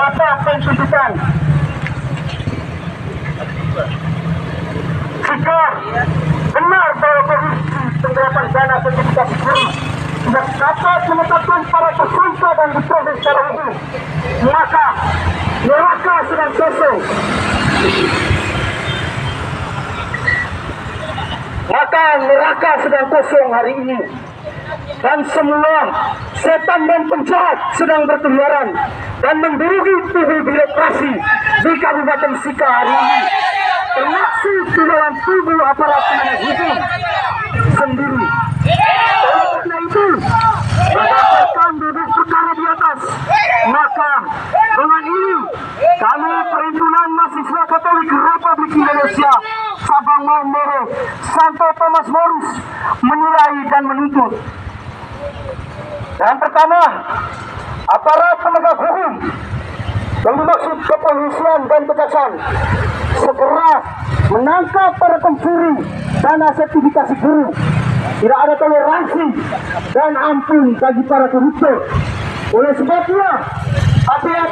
apa penuntutan jika benar bahwa korupsi penggerapan dana sertifikasi guru tidak dapat menetapkan para tersangka dan diproses secara hukum maka neraka sedang kosong maka neraka sedang kosong hari ini dan semua setan dan penjahat sedang berkeliaran dan menduduki tubuh birokrasi di Kabupaten Sika hari ini termasuk di dalam tubuh aparat penegak hukum sendiri. Oleh itu, berdasarkan duduk perkara di atas, maka dengan ini kami Perhimpunan Mahasiswa Katolik Republik Indonesia Sabang Maumere Santo Thomas Morus menilai dan menuntut yang pertama, aparat penegak hukum yang dimaksud kepolisian dan kejaksaan segera menangkap para pencuri dana sertifikasi guru. Tidak ada toleransi dan ampun bagi para koruptor. Oleh sebabnya, apabila